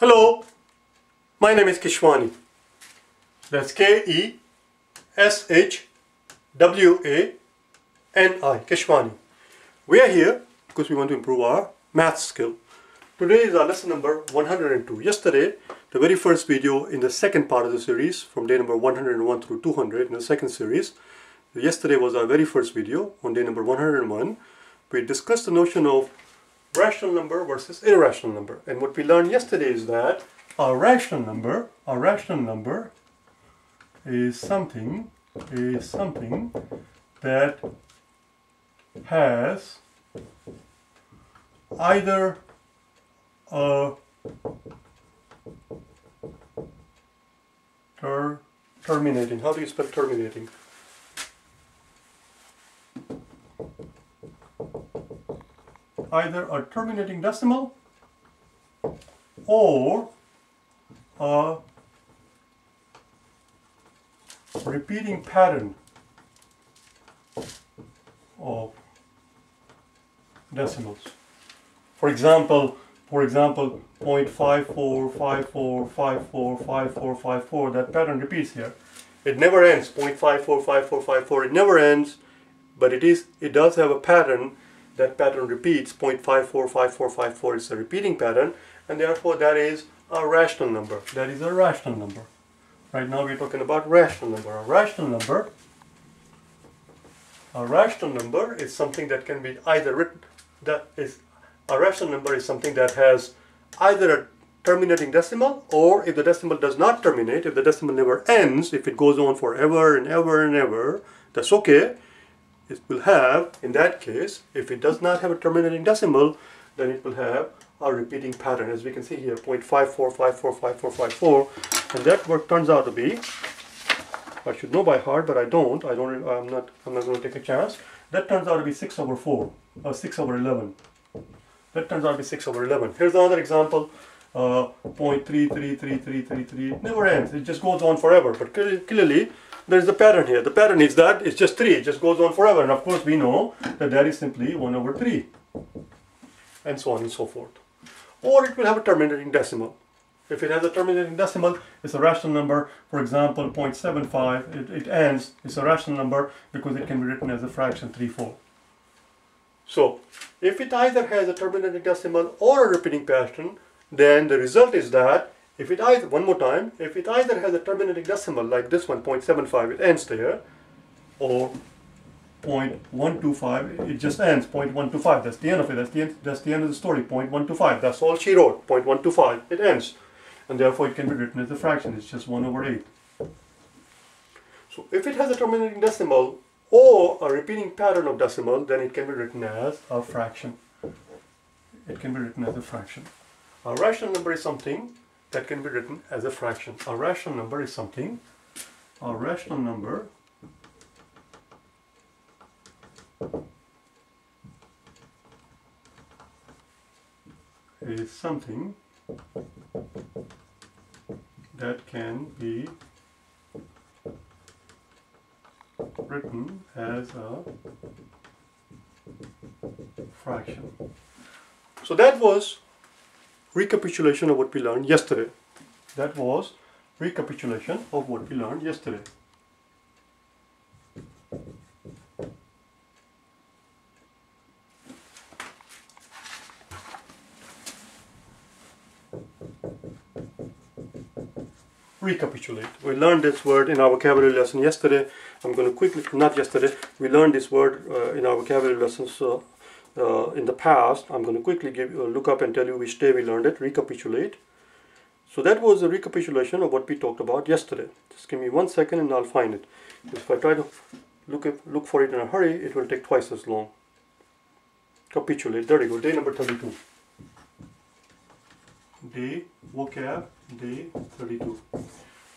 Hello, my name is Keshwani. That's K-E-S-H-W-A-N-I, Keshwani. We are here because we want to improve our math skill. Today is our lesson number 102. Yesterday, the very first video in the second part of the series, from day number 101 through 200 in the second series, yesterday was our very first video on day number 101. We discussed the notion of rational number versus irrational number. And what we learned yesterday is that a rational number, a rational number is something, is something that has either a ter terminating, how do you spell terminating? Either a terminating decimal or a repeating pattern of decimals. For example, for example, 0.5454545454, that pattern repeats here. It never ends, 0.545454, it never ends, but it is it does have a pattern that pattern repeats 0.545454 is a repeating pattern and therefore that is a rational number. That is a rational number. Right now we're talking about rational number. A rational number a rational number is something that can be either written that is a rational number is something that has either a terminating decimal or if the decimal does not terminate if the decimal never ends if it goes on forever and ever and ever that's okay it will have, in that case, if it does not have a terminating decimal, then it will have a repeating pattern. As we can see here, 0.54545454, and that work turns out to be, I should know by heart, but I don't. I don't. I'm not. I'm not going to take a chance. That turns out to be 6 over 4, or 6 over 11. That turns out to be 6 over 11. Here's another example. Uh, 0.333333 never ends. It just goes on forever. But clearly, there's a pattern here. The pattern is that it's just 3. It just goes on forever. And of course we know that that is simply 1 over 3. And so on and so forth. Or it will have a terminating decimal. If it has a terminating decimal, it's a rational number. For example, 0.75, it, it ends. It's a rational number because it can be written as a fraction 3 4. So, if it either has a terminating decimal or a repeating pattern, then the result is that if it either, one more time, if it either has a terminating decimal like this one, 0.75, it ends there, or 0.125, it just ends, 0.125, that's the end of it, that's the end, that's the end of the story, 0.125, that's all she wrote, 0.125, it ends. And therefore it can be written as a fraction, it's just 1 over 8. So if it has a terminating decimal or a repeating pattern of decimal, then it can be written as a fraction. It can be written as a fraction. A rational number is something that can be written as a fraction. A rational number is something, a rational number is something that can be written as a fraction. So that was recapitulation of what we learned yesterday. That was recapitulation of what we learned yesterday. Recapitulate. We learned this word in our vocabulary lesson yesterday. I'm going to quickly, not yesterday, we learned this word uh, in our vocabulary lesson, so uh, in the past. I'm going to quickly give uh, look up and tell you which day we learned it, recapitulate. So that was a recapitulation of what we talked about yesterday. Just give me one second and I'll find it. If I try to look, at, look for it in a hurry, it will take twice as long. Capitulate, there you go, day number 32. Day, vocab, day 32.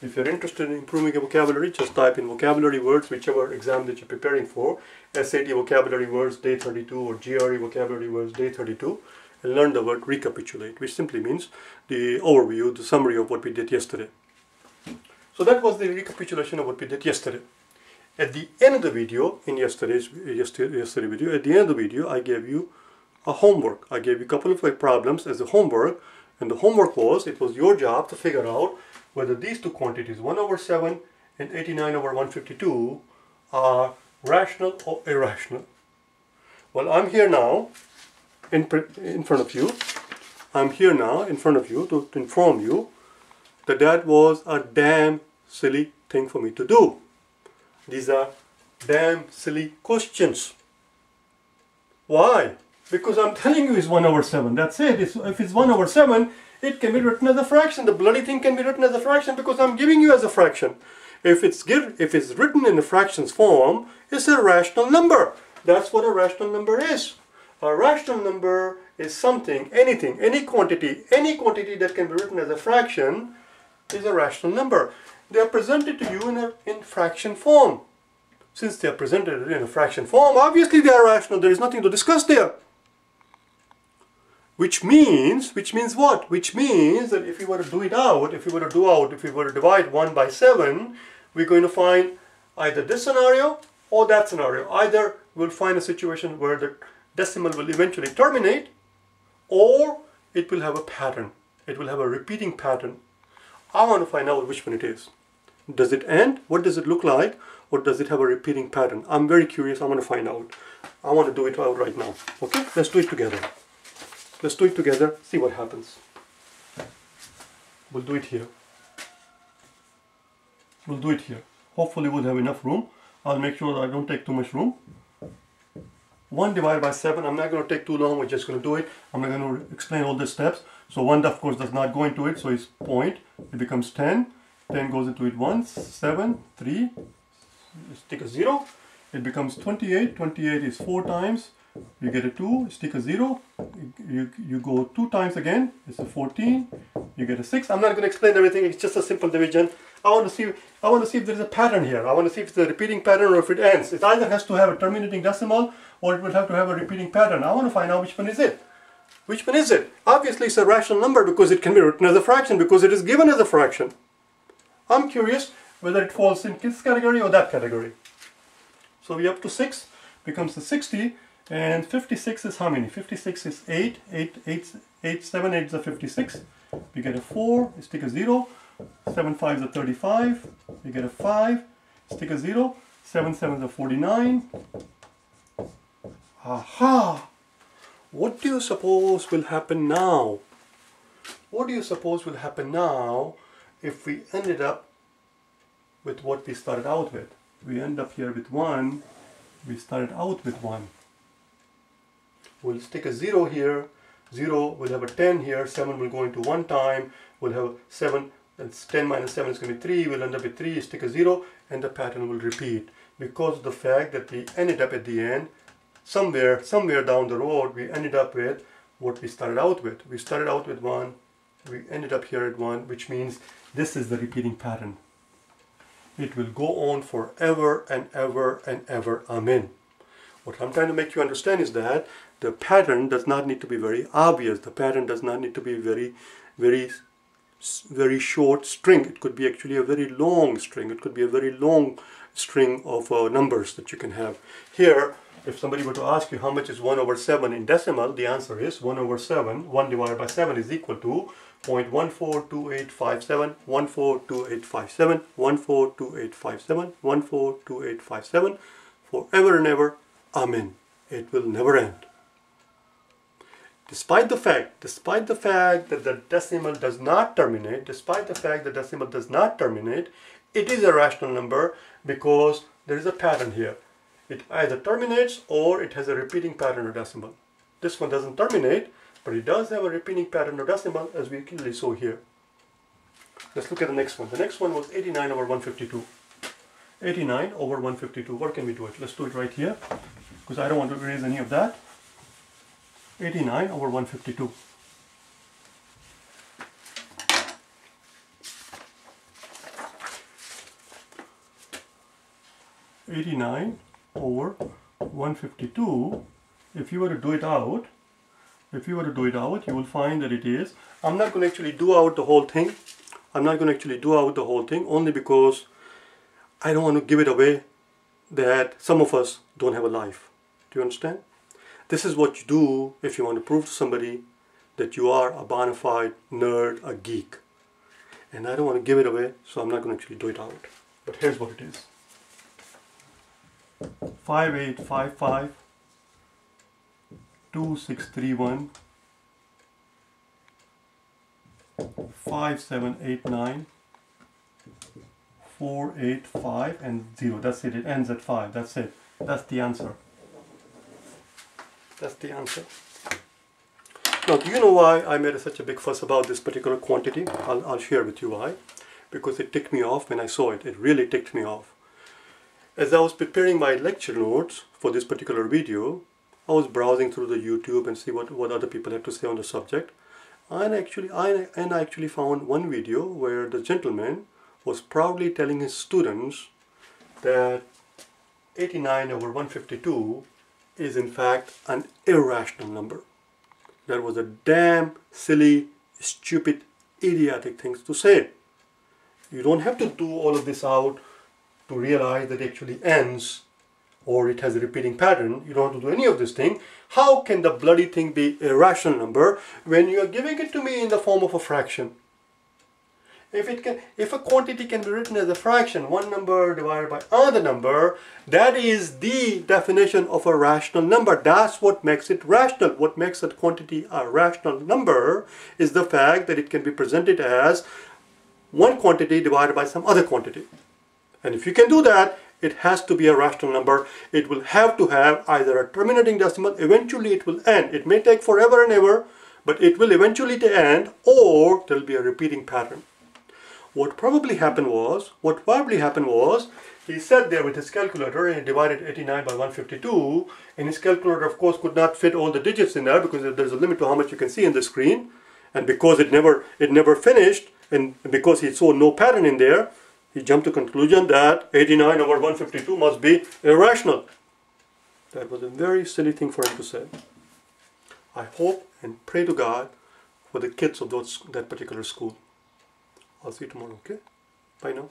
If you're interested in improving your vocabulary, just type in vocabulary words, whichever exam that you're preparing for, SAT vocabulary words day 32 or GRE vocabulary words day 32, and learn the word recapitulate, which simply means the overview, the summary of what we did yesterday. So that was the recapitulation of what we did yesterday. At the end of the video, in yesterday's yesterday, yesterday video, at the end of the video, I gave you a homework. I gave you a couple of problems as a homework And the homework was, it was your job to figure out whether these two quantities, 1 over 7 and 89 over 152, are rational or irrational. Well, I'm here now in, in front of you. I'm here now in front of you to, to inform you that that was a damn silly thing for me to do. These are damn silly questions. Why? Because I'm telling you it's 1 over 7. That's it. It's, if it's 1 over 7, it can be written as a fraction. The bloody thing can be written as a fraction because I'm giving you as a fraction. If it's, give, if it's written in a fractions form, it's a rational number. That's what a rational number is. A rational number is something, anything, any quantity, any quantity that can be written as a fraction is a rational number. They are presented to you in a in fraction form. Since they are presented in a fraction form, obviously they are rational. There is nothing to discuss there. Which means, which means what? Which means that if we were to do it out, if we were to do out, if we were to divide 1 by 7, we're going to find either this scenario or that scenario. Either we'll find a situation where the decimal will eventually terminate or it will have a pattern. It will have a repeating pattern. I want to find out which one it is. Does it end? What does it look like? Or does it have a repeating pattern? I'm very curious. I want to find out. I want to do it out right now. Okay, let's do it together. Let's do it together, see what happens. We'll do it here. We'll do it here. Hopefully we'll have enough room. I'll make sure that I don't take too much room. 1 divided by 7, I'm not going to take too long, we're just going to do it. I'm not going to explain all the steps. So 1 of course does not go into it, so it's point. It becomes 10. 10 goes into it once, 7, 3, stick a 0. It becomes 28. 28 is 4 times you get a 2, stick a 0, you, you go 2 times again, it's a 14, you get a 6. I'm not going to explain everything, it's just a simple division. I want to see I want to see if there's a pattern here. I want to see if it's a repeating pattern or if it ends. It either has to have a terminating decimal or it will have to have a repeating pattern. I want to find out which one is it. Which one is it? Obviously it's a rational number because it can be written as a fraction because it is given as a fraction. I'm curious whether it falls in this category or that category. So we up to 6 becomes the 60 and 56 is how many? 56 is 8. 8, 8, 8 7 8 is a 56. We get a 4, you stick a 0. 7 5 is a 35. You get a 5, stick a 0. 7 7 is a 49. Aha! What do you suppose will happen now? What do you suppose will happen now if we ended up with what we started out with? We end up here with 1. We started out with 1 we'll stick a 0 here, 0 will have a 10 here, 7 will go into one time, we'll have 7, that's 10 minus 7 is going to be 3, we'll end up with 3, stick a 0, and the pattern will repeat. Because of the fact that we ended up at the end, somewhere, somewhere down the road, we ended up with what we started out with. We started out with 1, we ended up here at 1, which means this is the repeating pattern. It will go on forever and ever and ever. Amen. What I'm trying to make you understand is that the pattern does not need to be very obvious. The pattern does not need to be very, very, very short string. It could be actually a very long string. It could be a very long string of uh, numbers that you can have. Here, if somebody were to ask you how much is 1 over 7 in decimal, the answer is 1 over 7, 1 divided by 7 is equal to 0.142857, 142857, 142857, 142857, forever and ever. Amen. It will never end. Despite the fact, despite the fact that the decimal does not terminate, despite the fact the decimal does not terminate, it is a rational number because there is a pattern here. It either terminates or it has a repeating pattern or decimal. This one doesn't terminate, but it does have a repeating pattern or decimal as we clearly saw here. Let's look at the next one. The next one was 89 over 152. 89 over 152. Where can we do it? Let's do it right here because I don't want to erase any of that. 89 over 152. Eighty-nine over one fifty-two. If you were to do it out, if you were to do it out, you will find that it is. I'm not going to actually do out the whole thing. I'm not going to actually do out the whole thing only because I don't want to give it away that some of us don't have a life. Do you understand? This is what you do if you want to prove to somebody that you are a bona fide nerd, a geek. And I don't want to give it away, so I'm not going to actually do it out. But here's what it is 5855 2631 5789 485 and 0. That's it. It ends at 5. That's it. That's the answer. That's the answer. Now, do you know why I made such a big fuss about this particular quantity? I'll, I'll share with you why. Because it ticked me off when I saw it. It really ticked me off. As I was preparing my lecture notes for this particular video, I was browsing through the YouTube and see what, what other people had to say on the subject. And actually, I, and I actually found one video where the gentleman was proudly telling his students that 89 over 152 is in fact an irrational number. That was a damn silly, stupid, idiotic thing to say. You don't have to do all of this out to realize that it actually ends or it has a repeating pattern. You don't have to do any of this thing. How can the bloody thing be a rational number when you are giving it to me in the form of a fraction? If it can, if a quantity can be written as a fraction, one number divided by another number, that is the definition of a rational number. That's what makes it rational. What makes a quantity a rational number is the fact that it can be presented as one quantity divided by some other quantity. And if you can do that, it has to be a rational number. It will have to have either a terminating decimal, eventually it will end. It may take forever and ever, but it will eventually end, or there will be a repeating pattern. What probably happened was, what probably happened was, he sat there with his calculator and he divided 89 by 152 and his calculator of course could not fit all the digits in there because there's a limit to how much you can see in the screen. And because it never it never finished and because he saw no pattern in there he jumped to conclusion that 89 over 152 must be irrational. That was a very silly thing for him to say. I hope and pray to God for the kids of those, that particular school I'll see you tomorrow, okay? Bye now.